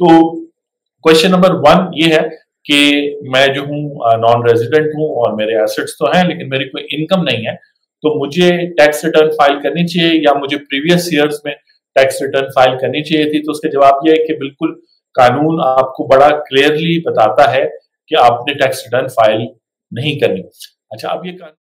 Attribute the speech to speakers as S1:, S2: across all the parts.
S1: तो question number one ये है कि मैं जो हूँ नॉन रेजिडेंट हूँ और मेरे एसेट्स तो हैं, लेकिन मेरी कोई इनकम नहीं है। तो मुझे टैक्स रिटर्न फ़ाइल करनी चाहिए या मुझे प्रीवियस ईयर्स में टैक्स रिटर्न फ़ाइल करनी चाहिए थी? तो उसका जवाब यह है कि बिल्कुल कानून आपको बड़ा क्लियरली बताता है कि आपने टैक्स रिटर्न फ़ाइल नहीं करनी। अच्छा अब ये तो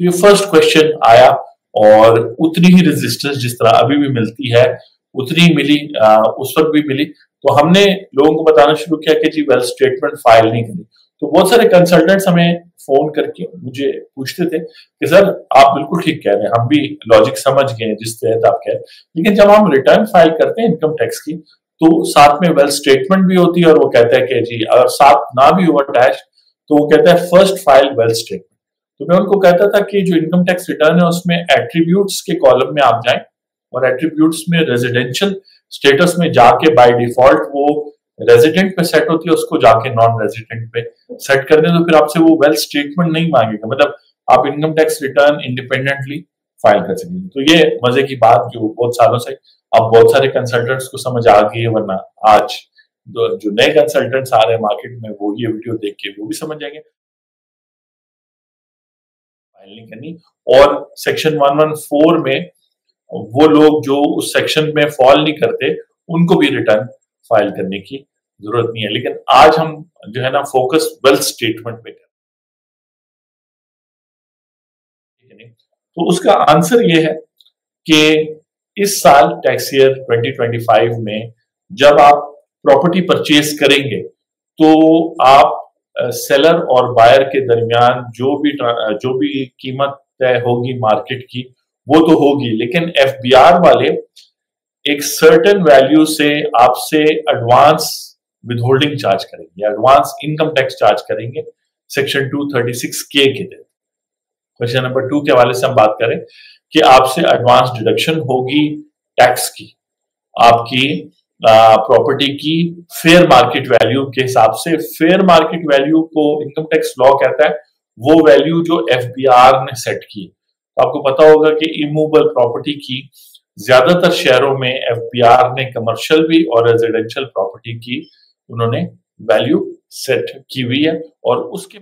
S1: ये फ़र्स्ट क्वेश्चन आया। और उतनी ही रेजिस्टेंस जिस तरह अभी भी मिलती है उतनी मिली आ, उस वक्त भी मिली। तो हमने लोगों को बताना शुरू किया कि जी वेल स्टेटमेंट फ़ाइल नहीं करी। तो बहुत सारे कंसल्टेंट्स हमें फ़ोन करके मुझे पूछते थे कि सर आप बिल्कुल ठीक कह रहे हैं। हम भी लॉजिक समझ गए जिस तहत आप कह रहे हैं। लेकिन जब हम रिटर्न फ़ाइल करते हैं इनकम टैक्स की तो साथ में वेल स्टेटमेंट भी होती है और वो कहता है कि जी अगर साथ ना भी हो अटैच तो वो कहता है फ़र्स्ट फ़ाइल वेल स्टेटमेंट तो मैं उनको कहता था कि जो इनकम टैक्स रिटर्न है, उसमें एट्रीब्यूट्स के कॉलम में आप जाएँ और एट्रीब्यूट्स में रेजिडेंशियल स्टेटस में जाके बाय डिफ़ॉल्ट वो रेजिडेंट पे सेट होती है, उसको जाके नॉन रेजिडेंट पे सेट कर दें तो फिर आपसे वो वेल स्टेटमेंट नहीं मांगेगा। मतलब आप income tax return independently file कर सकेंगे तो ये मज़े की बात जो बहुत सालों से, अब बहुत सारे कंसल्टेंट्स को समझ आ गई है, वरना आज जो नए कंसल्टेंट्स आ रहे हैं मार्केट में, वो ये वीडियो देख के वो भी समझ जाएँगे। नहीं करनी। और सेक्शन 114 में वो लोग जो उस सेक्शन में फॉल नहीं करते, उनको भी रिटर्न फ़ाइल करने की ज़रूरत नहीं है। लेकिन आज हम जो है ना फोकस वेल्थ स्टेटमेंट पे करें तो उसका आंसर ये है कि इस साल टैक्स ईयर 2025 में जब आप प्रॉपर्टी परचेज करेंगे तो आप सेलर और बायर के दरमियान जो भी जो भी कीमत तय होगी मार्केट की, वो तो होगी। लेकिन एफबीआर वाले एक सर्टन वैल्यू से आपसे एडवांस विदहोल्डिंग चार्ज करेंगे एडवांस इनकम टैक्स चार्ज करेंगे सेक्शन 236 के के तहत। क्वेश्चन नंबर टू के हवाले से हम बात करें कि आपसे एडवांस डिडक्शन होगी टैक्स की, आपकी प्रॉपर्टी की फेयर मार्केट वैल्यू के हिसाब से फेयर मार्केट वैल्यू को इनकम टैक्स लॉ कहता है, वो वैल्यू जो एफबीआर ने सेट की तो आपको पता होगा कि इमूवेबल प्रॉपर्टी की ज़्यादातर शहरों में एफबीआर ने कमर्शियल भी और रेजिडेंशियल प्रॉपर्टी की उन्होंने वैल्यू सेट की हुई है और उसके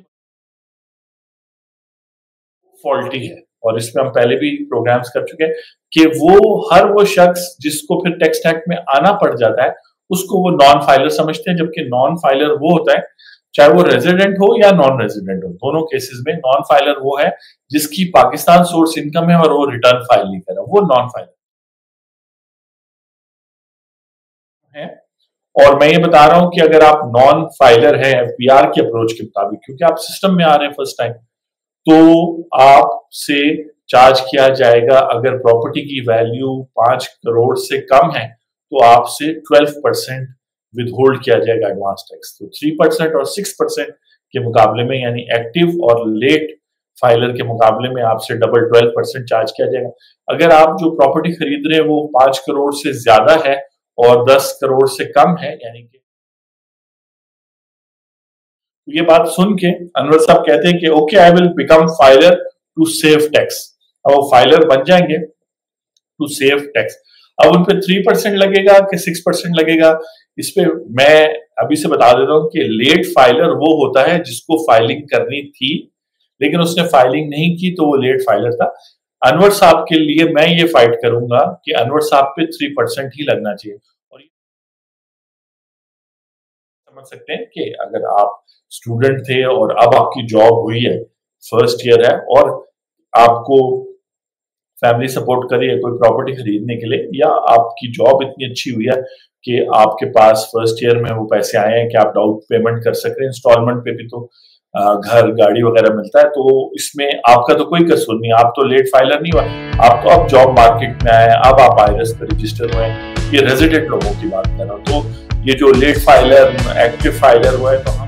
S1: फॉल्टी है। और इसमें हम पहले भी प्रोग्राम्स कर चुके हैं कि वो हर वो शख्स जिसको फिर टेक्स एक्ट में आना पड़ जाता है, उसको वो नॉन फाइलर समझते हैं, जबकि नॉन फाइलर वो होता है, चाहे वो रेजिडेंट हो या नॉन रेजिडेंट हो, दोनों केसेस में नॉन फाइलर वो है, जिसकी पाकिस्तान सोर्स इनकम है और वो रिटर्न फ़ाइल नहीं कर रहा, वो नॉन फाइलर है? और मैं ये बता रहा हूँ कि अगर आप नॉन फाइलर है एफबीआर के अप्रोच के मुताबिक, क्योंकि आप सिस्टम में आ रहे हैं फ़र्स्ट टाइम तो आपसे चार्ज किया जाएगा, अगर प्रॉपर्टी की वैल्यू पाँच करोड़ से कम है तो आपसे ट्वेल्व परसेंट विद होल्ड किया जाएगा एडवांस टैक्स तो थ्री परसेंट और सिक्स परसेंट के मुकाबले में, यानी एक्टिव और लेट फाइलर के मुकाबले में आपसे डबल ट्वेल्व परसेंट चार्ज किया जाएगा। अगर आप जो प्रॉपर्टी खरीद रहे हैं वो पाँच करोड़ से ज़्यादा है और दस करोड़ से कम है, यानी कि ये बात सुन के अनवर साहब कहते हैं कि okay I will become filer to save tax अब वो फाइलर बन जाएँगे टू सेव टैक्स अब उन पर थ्री परसेंट लगेगा, कि सिक्स परसेंट लगेगा? इस पे मैं अभी से बता देता हूँ कि लेट फाइलर वो होता है जिसको फाइलिंग करनी थी, लेकिन उसने फाइलिंग नहीं की तो वो लेट फाइलर था। अनवर साहब के लिए मैं ये फाइट करूँगा कि अनवर साहब पे थ्री परसेंट ही लगना चाहिए। और समझ सकते हैं कि अगर आप स्टूडेंट थे और अब आपकी जॉब हुई है फ़र्स्ट ईयर है और आपको फैमिली सपोर्ट करी है कोई प्रॉपर्टी खरीदने के लिए या आपकी जॉब इतनी अच्छी हुई है कि आपके पास फ़र्स्ट ईयर में वो पैसे आए हैं कि आप डाउट पेमेंट कर सक रहे हैं इंस्टॉलमेंट पे भी तो घर, गाड़ी वगैरह मिलता है तो इसमें आपका तो कोई कसूर नहीं, आप तो लेट फाइलर नहीं हुआ आप तो अब जॉब मार्केट में आए अब आप आयरस पर रजिस्टर हुए ये रेजिडेंट लोगों की बात कर रहा हूँ तो ये जो लेट फाइलर एक्टिव फाइलर हुआ है तो